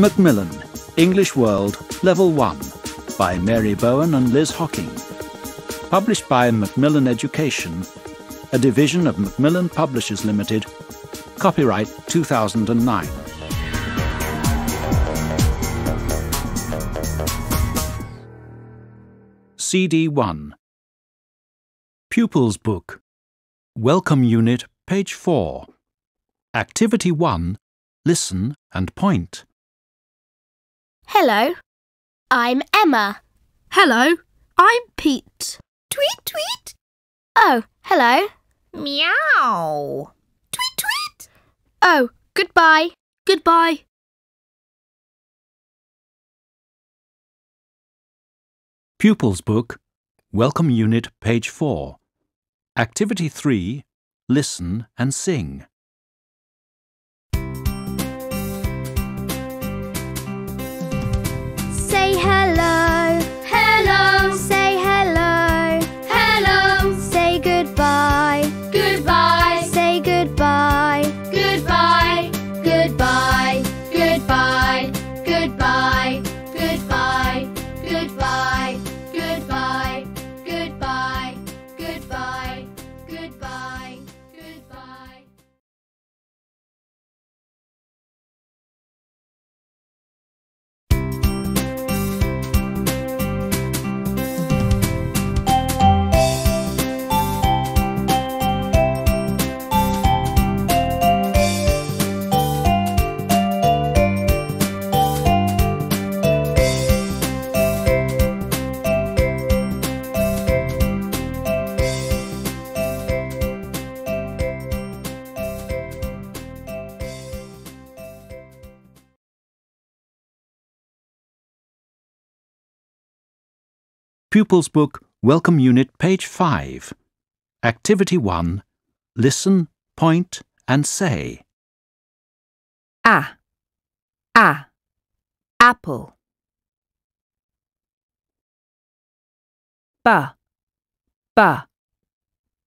Macmillan, English World, Level 1, by Mary Bowen and Liz Hocking. Published by Macmillan Education, a division of Macmillan Publishers Limited. Copyright 2009. CD 1 Pupils Book Welcome Unit, page 4. Activity 1 Listen and point. Hello, I'm Emma. Hello, I'm Pete. Tweet, tweet. Oh, hello. Meow. Tweet, tweet. Oh, goodbye. Goodbye. Pupils Book Welcome Unit, page 4. Activity 3 Listen and sing. Say hello. Pupils Book Welcome Unit, page 5. Activity 1 Listen, point, and say. A. A. Apple. B. B.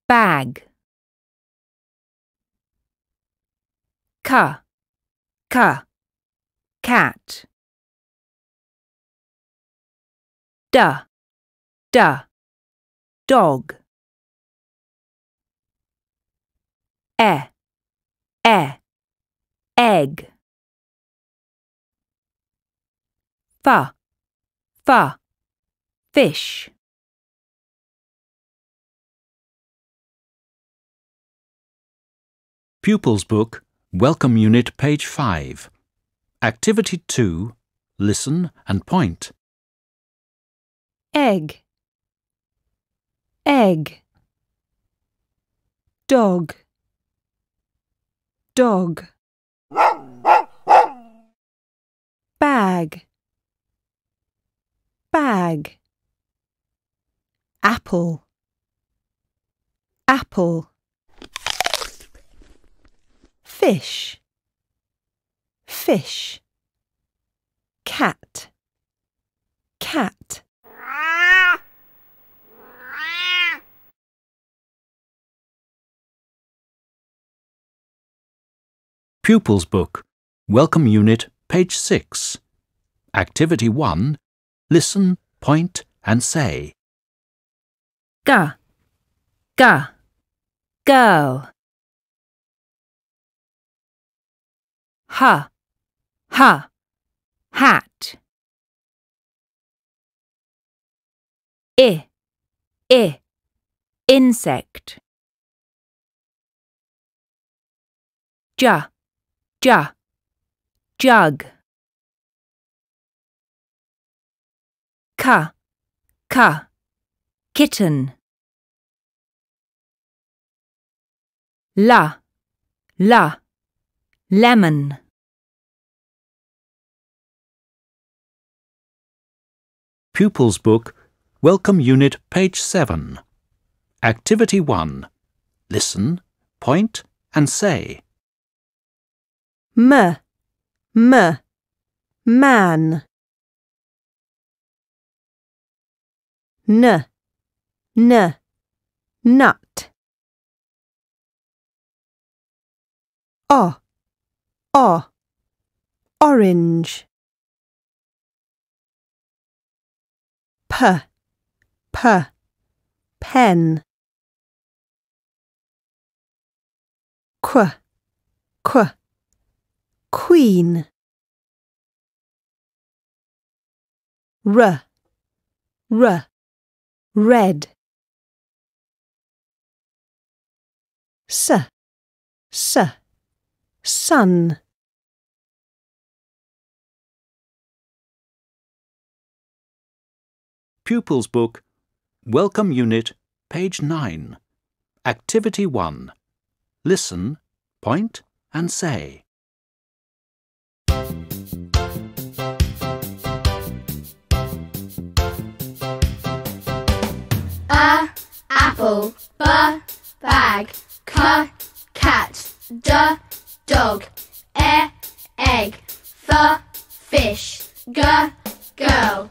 Bag. K. K. Cat. D. D. Dog. E. E. Egg. F. F. Fish. Pupils Book Welcome Unit, page 5. Activity 2 Listen and point. Egg. Egg. Dog. Dog. Bag. Bag. Apple. Apple. Fish. Fish. Cat. Cat. Pupils Book Welcome Unit, page 6. Activity 1 Listen, point, and say. Ga. Ga. Girl. Ha. Ha. Hat. I. I. Insect. Ja. Ja. Jug. Ka. Ka. Kitten. La. La. Lemon. Pupils Book Welcome Unit, page 7. Activity 1 Listen, point, and say. M, m, man. N, n, nut. O, o, orange. P, p, pen. Qu, qu, queen. R, r, red. S, s, sun. Pupils Book, Welcome Unit, page 9. Activity 1. Listen, point, and say. A apple, b bag, c cat, d dog, e egg, f fish, g girl.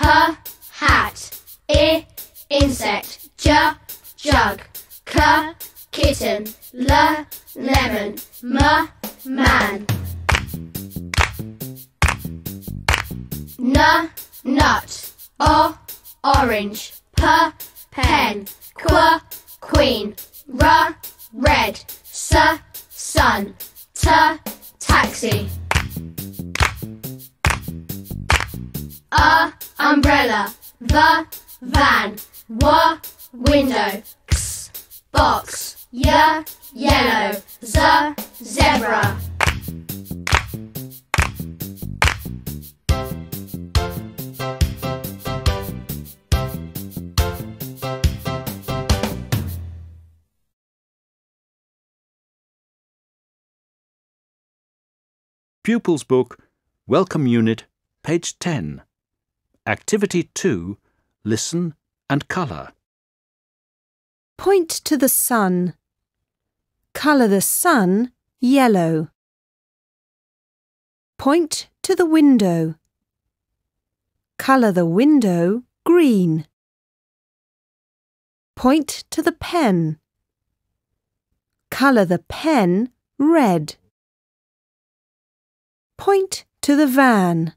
H hat, I insect, j jug, k kitten, l lemon, m man. N nut, o orange, p pen, qu queen, r red, s sun, t taxi. A umbrella, v van, w window, x box, y yellow, z zebra. Pupils Book, Welcome Unit, page 10. Activity 2. Listen and colour. Point to the sun. Colour the sun yellow. Point to the window. Colour the window green. Point to the pen. Colour the pen red. Point to the van.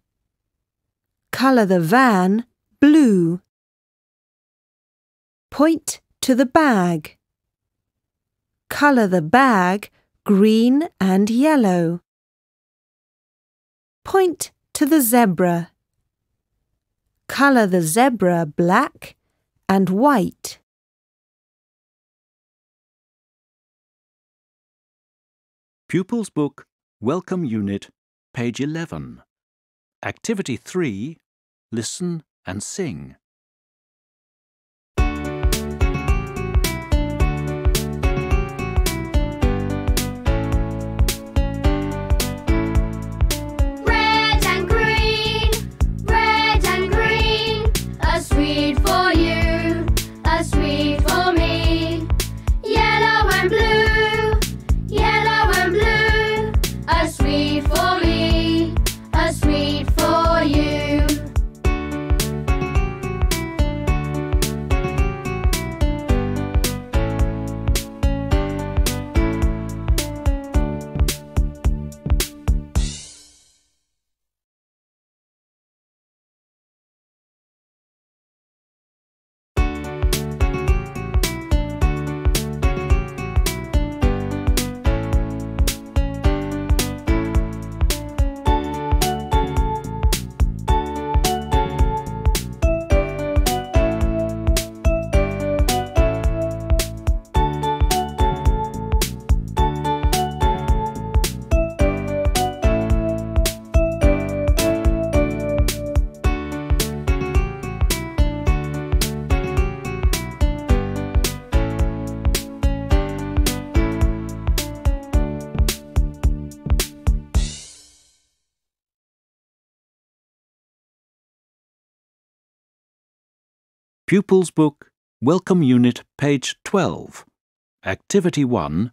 Colour the van blue. Point to the bag. Colour the bag green and yellow. Point to the zebra. Colour the zebra black and white. Pupils Book, Welcome Unit, page 11. Activity 3. Listen and sing. Pupils Book, Welcome Unit, page 12. Activity 1.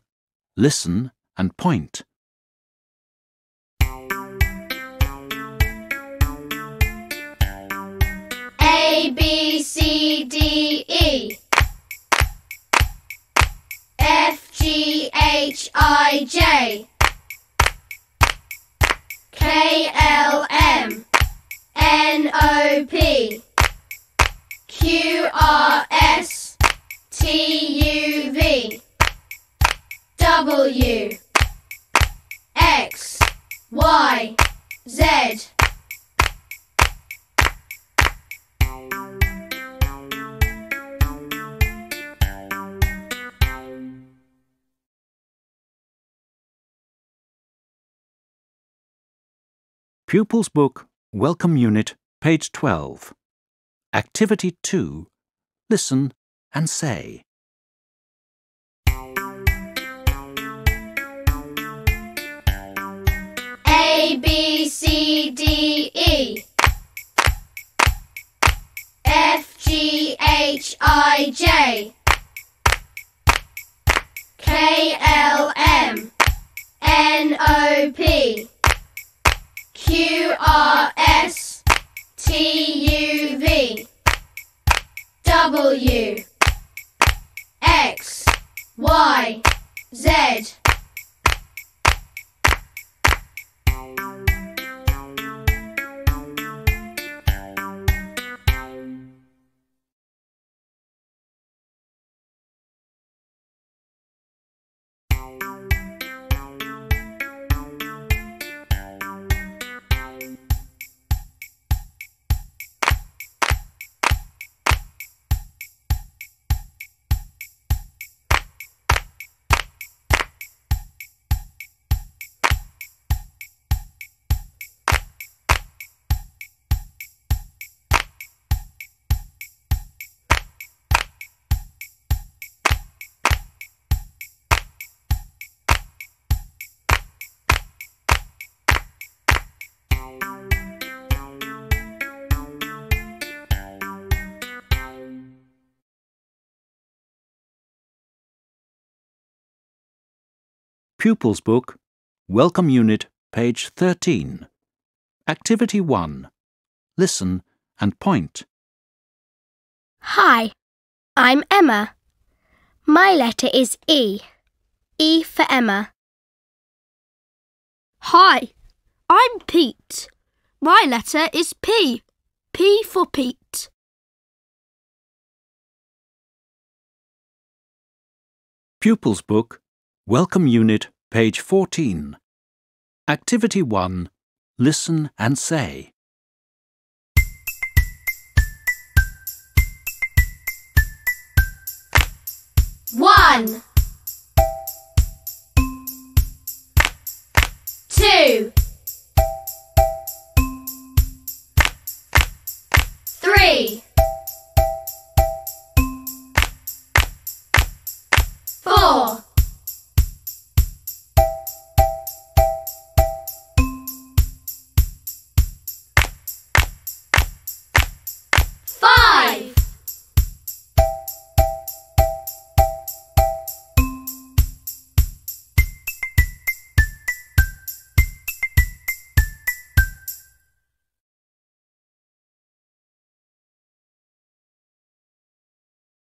Listen and point. A B C D E F G H I J K L M N O P Q R S T U V W X Y Z Pupils Book, Welcome Unit, page 12. Activity 2. Listen and say. A B C D E F G H I J K L M N O P Q R S T U W X Y Z Pupils Book, Welcome Unit, page 13. Activity 1. Listen and point. Hi, I'm Emma. My letter is E. E for Emma. Hi, I'm Pete. My letter is P. P for Pete. Pupils Book, Welcome Unit, page 14. Activity 1. Listen and say. One, two,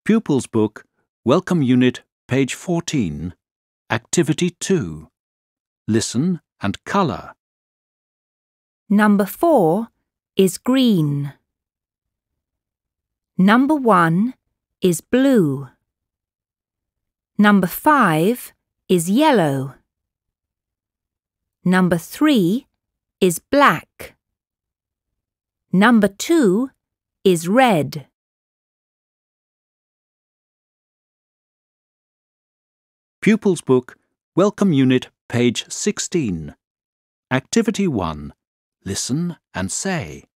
Pupils Book, Welcome Unit, page 14. Activity 2. Listen and colour. Number four is green. Number one is blue. Number five is yellow. Number three is black. Number two is red. Pupils Book, Welcome Unit, page 16. Activity 1. Listen and say.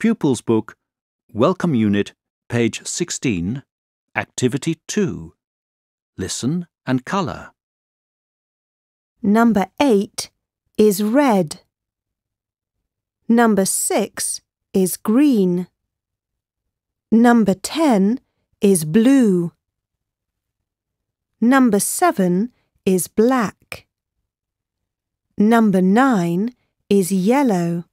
Pupils Book, Welcome Unit, page 16, Activity 2. Listen and colour. Number 8 is red. Number 6 is green. Number 10 is blue. Number 7 is black. Number 9 is yellow.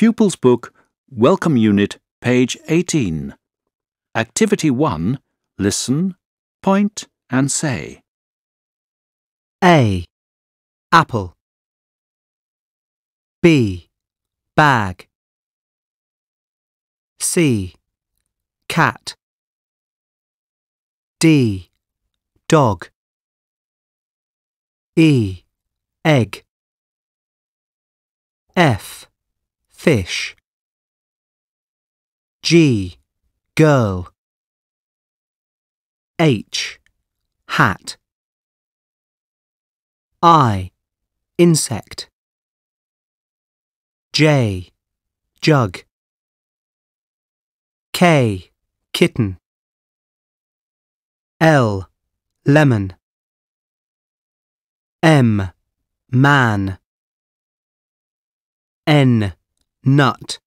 Pupils Book, Welcome Unit, page 18. Activity 1. Listen, point and say. A. Apple. B. Bag. C. Cat. D. Dog. E. Egg. F. Fish. G. Girl. H. Hat. I. Insect. J. Jug. K. Kitten. L. Lemon. M. Man. N. Nut.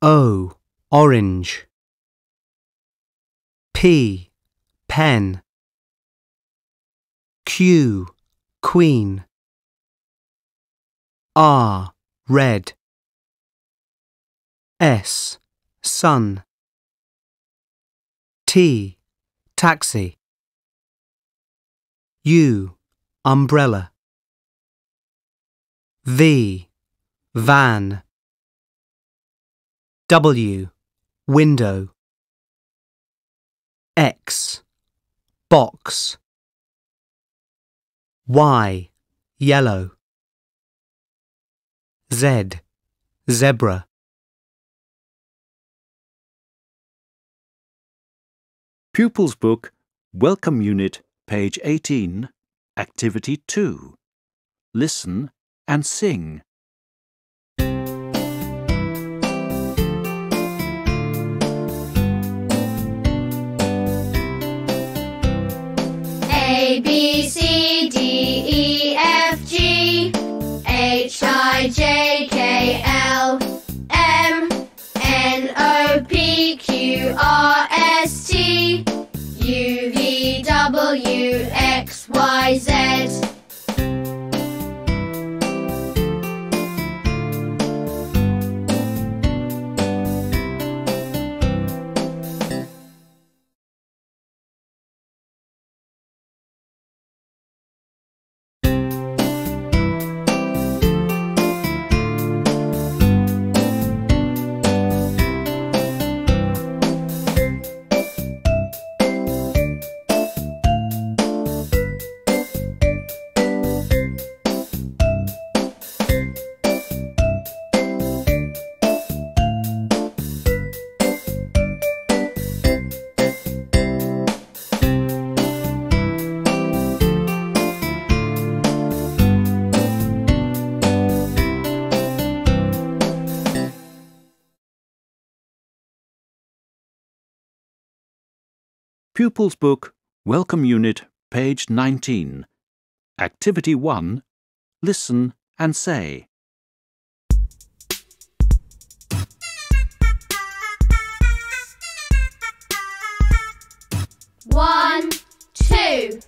O. Orange. P. Pen. Q. Queen. R. Red. S. Sun. T. Taxi. U. Umbrella. V. Van. W. Window. X. Box. Y. Yellow. Z. Zebra. Pupils Book, Welcome Unit, page 18, Activity 2. Listen and sing. A B C D Pupils Book, Welcome Unit, page 19. Activity 1. Listen and say. One, two,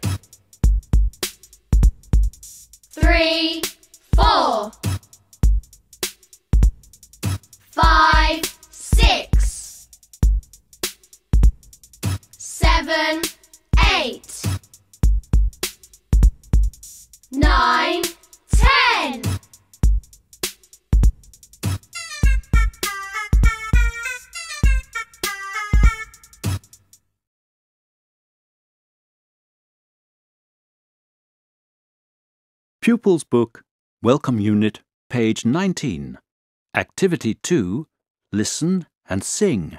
three, four, five, seven, eight, nine, ten. Pupils Book, Welcome Unit, page 19. Activity 2. Listen and sing.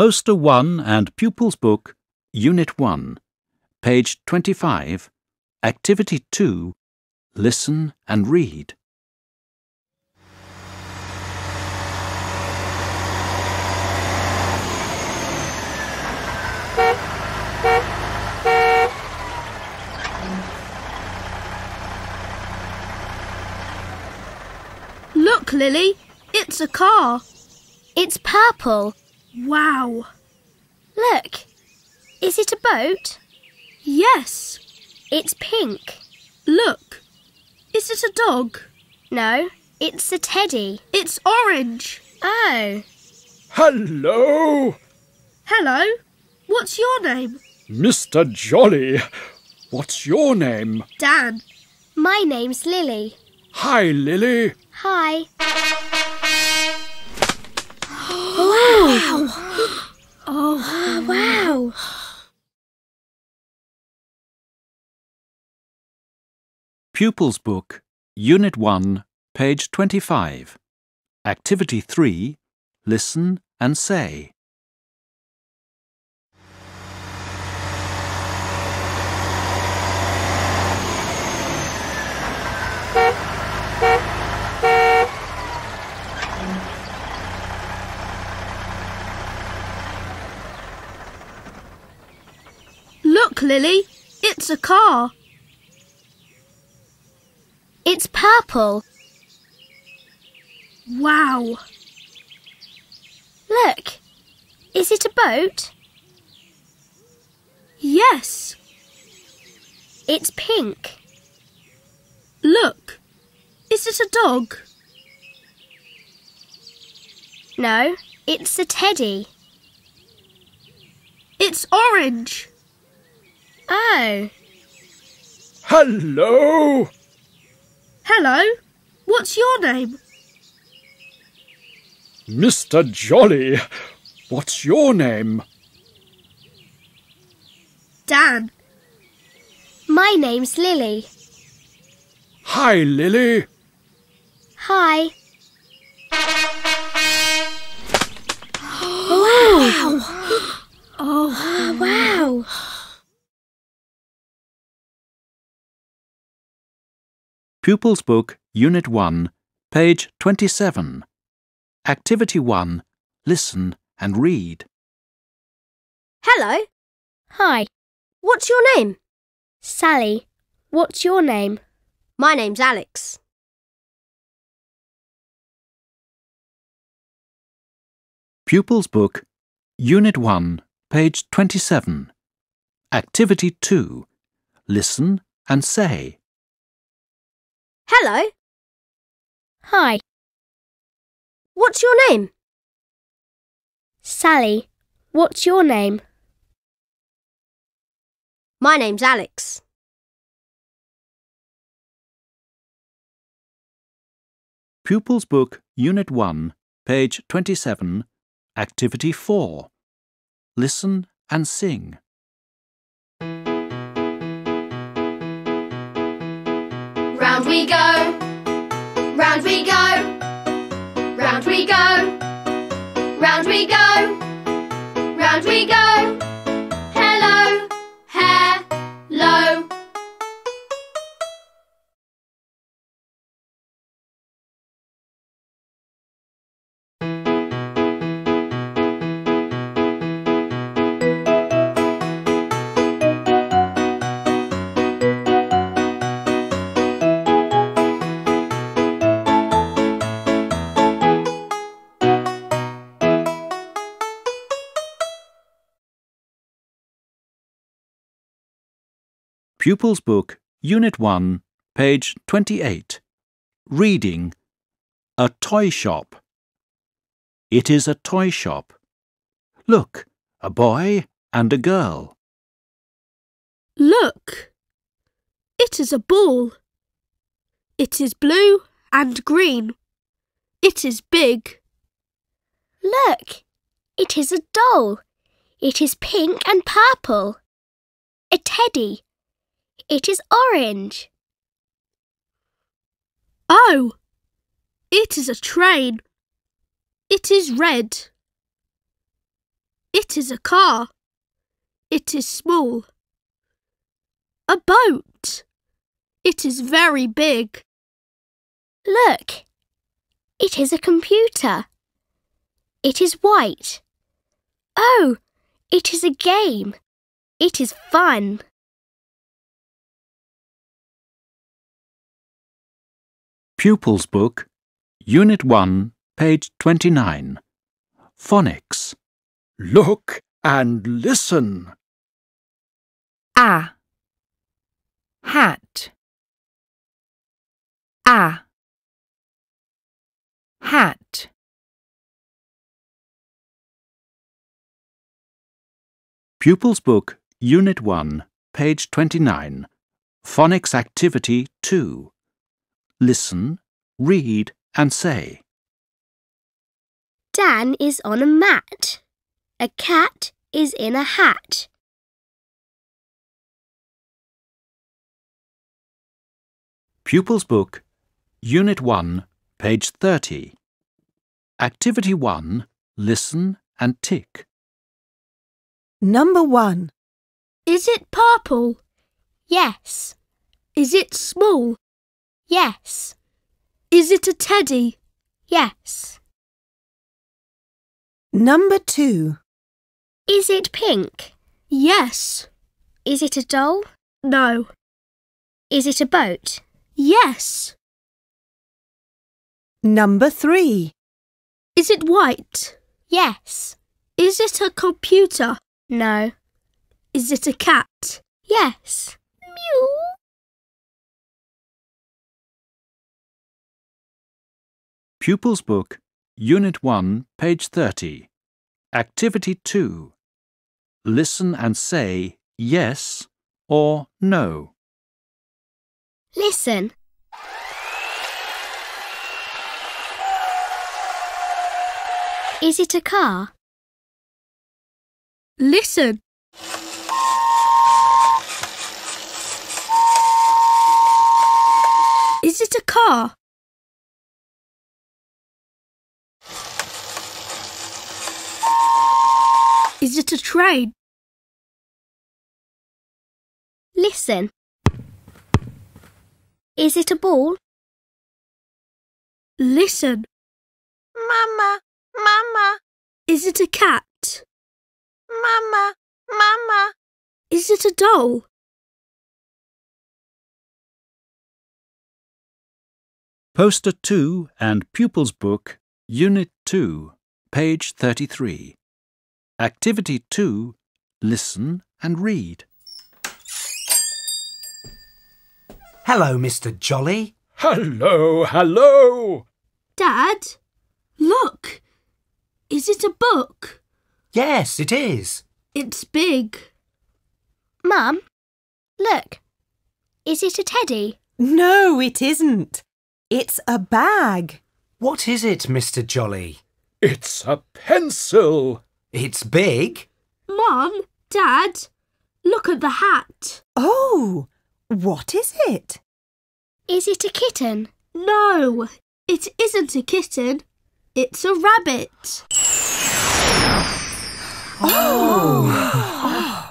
Poster 1 and Pupils Book, Unit 1, page 25, Activity 2, Listen and Read. Look, Lily, it's a car. It's purple. Wow. Look. Is it a boat? Yes. It's pink. Look. Is it a dog? No, it's a teddy. It's orange. Oh, Hello, Hello. What's your name? Mr. Jolly. What's your name? Dan. my name's Lily. Hi, Lily. Hi. Oh, Wow. Pupils Book, Unit 1, page 25. Activity 3, Listen and Say. Look, Lily, it's a car. It's purple. Wow. Look. Is it a boat? Yes. It's pink. Look. Is it a dog? No, it's a teddy. It's orange. Oh, Hello, Hello. What's your name? Mr. Jolly. What's your name? Dan. my name's Lily. Hi, Lily. Hi. wow. Oh, wow. Pupils Book, Unit 1, page 27. Activity 1. Listen and read. Hello, Hi. what's your name? Sally. What's your name? My name's Alex. Pupils Book, Unit 1, page 27. Activity 2. Listen and say. Hello, Hi. what's your name? Sally. What's your name? My name's Alex. Pupils Book, Unit 1, page 27. Activity 4. Listen and sing. We go, round we go, round we go, round we go, round we go. Pupils Book, Unit 1, page 28. Reading. A toy shop. It is a toy shop. Look, a boy and a girl. Look, it is a ball. It is blue and green. It is big. Look. It is a doll. It is pink and purple. A teddy. It is orange. Oh, it is a train. It is red. It is a car. It is small. A boat. It is very big. Look. It is a computer. It is white. Oh, it is a game. It is fun. Pupils Book, Unit 1, page 29. Phonics. Look and listen. A. Hat. A. Hat. Pupils Book, Unit 1, page 29. Phonics Activity 2. Listen, read, and say. Dan is on a mat. A cat is in a hat. Pupils Book, Unit 1, page 30. Activity 1. Listen and tick. Number 1. Is it purple? Yes. Is it small? Yes. Is it a teddy? Yes. Number 2. Is it pink? Yes. Is it a doll? No. Is it a boat? Yes. Number 3. Is it white? Yes. Is it a computer? No. Is it a cat? Yes. Mew. Pupils Book, Unit 1, page 30. Activity 2. Listen and say yes or no. Listen. Is it a car? Listen. Is it a car. Is it a train? Listen. Is it a ball? Listen. Mama, Mama, Is it a cat? Mama, Mama. Is it a doll? Poster 2 and Pupils Book, Unit 2, page 33. Activity 2 Listen and read. Hello, Mr. Jolly. Hello, hello. Dad, look. Is it a book? Yes, it is. It's big. Mum, look. Is it a teddy? No, it isn't. It's a bag. What is it, Mr. Jolly? It's a pencil. It's big. Mom, Dad, look at the hat. Oh, what is it? Is it a kitten? No, it isn't a kitten. It's a rabbit.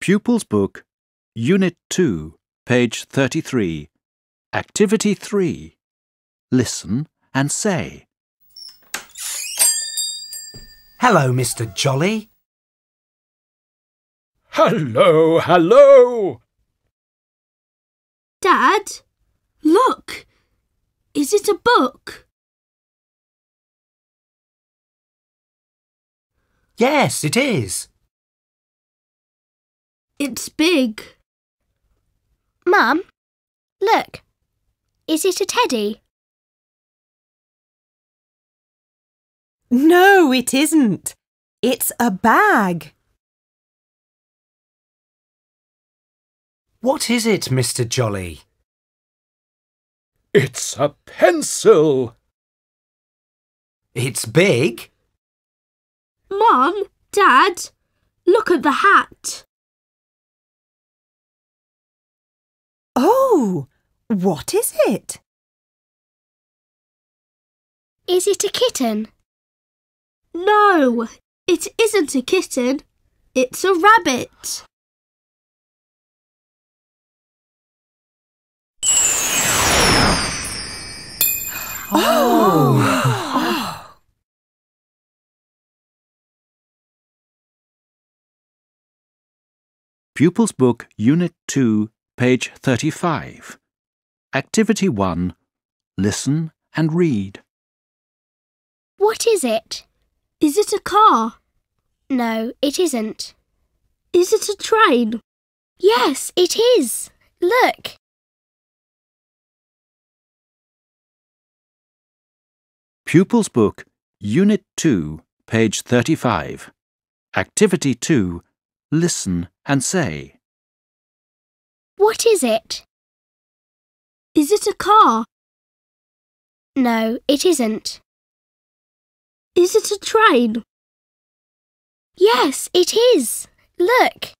Pupils Book, Unit 2, page 33. Activity 3 Listen and say. Hello, Mr. Jolly. Hello, hello. Dad, look. Is it a book? Yes, it is. It's big. Mum, look. Is it a teddy? No, it isn't. It's a bag. What is it, Mr. Jolly? It's a pencil. It's big. Mum, Dad, look at the hat. Oh, what is it? Is it a kitten? No, it isn't a kitten. It's a rabbit. Oh! Pupils Book, Unit 2, page 35. Activity 1 Listen and read. What is it? Is it a car? No, it isn't. Is it a train? Yes, it is. Look. Pupils Book, Unit 2, page 35. Activity 2 Listen and say. What is it? Is it a car? No, it isn't. Is it a train? Yes, it is. Look.